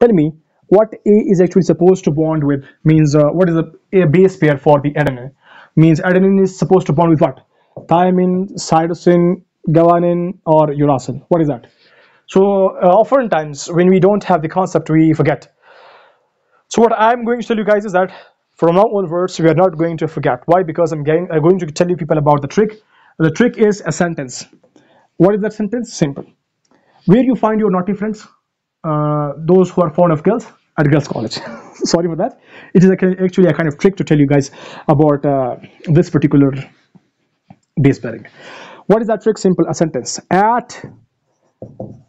tell me what A is actually supposed to bond with means uh, what is a, base pair for the adenine? Means adenine is supposed to bond with what? Thymine cytosine guanine or uracil. What is that? So uh, oftentimes when we don't have the concept we forget. So what i'm going to tell you guys is that from now onwards we are not going to forget. Why? Because i'm, getting, I'm going to tell you people about the trick. The trick is a sentence. What is that sentence? Simple. Where you find your naughty friends uh, those who are fond of girls at girls college. Sorry for that. It is a, actually a kind of trick to tell you guys about uh, this particular base pairing. What is that trick? Simple a sentence. At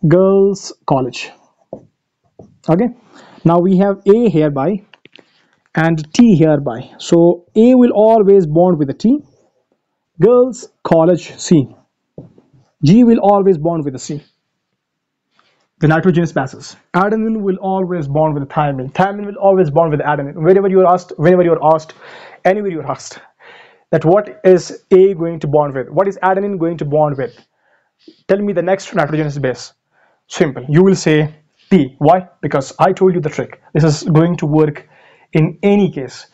girls college. Okay? Now we have a hereby and t hereby. So a will always bond with the t. Girls college c g will always bond with the c the nitrogenous bases. Adenine will always bond with thymine. Thymine will always bond with adenine. Whenever you are asked, whenever you are asked, anywhere you are asked, that what is A going to bond with? What is adenine going to bond with? Tell me the next nitrogenous base. Simple. You will say T. Why? Because I told you the trick. This is going to work in any case.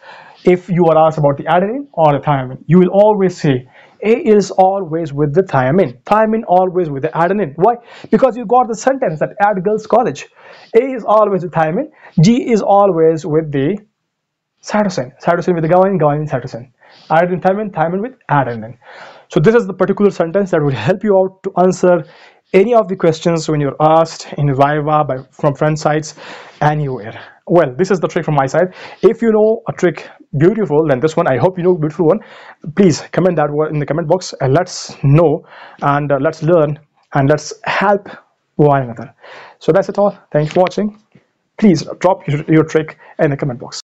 If you are asked about the adenine or the thymine, you will always say a is always with the thymine. Thymine always with the adenine. Why? Because you got the sentence that at girls college. A is always with thymine. G is always with the cytosine. Cytosine with the guanine, guanine, cytosine. Adenine, thymine, thymine with adenine. So this is the particular sentence that will help you out to answer any of the questions when you're asked in Viva by, from friend sites anywhere well this is the trick from my side. If you know a trick beautiful then this one i hope you know beautiful one please comment that in the comment box. And let's know and uh, let's learn and let's help one another. So that's it all. Thanks for watching. Please drop your, your trick in the comment box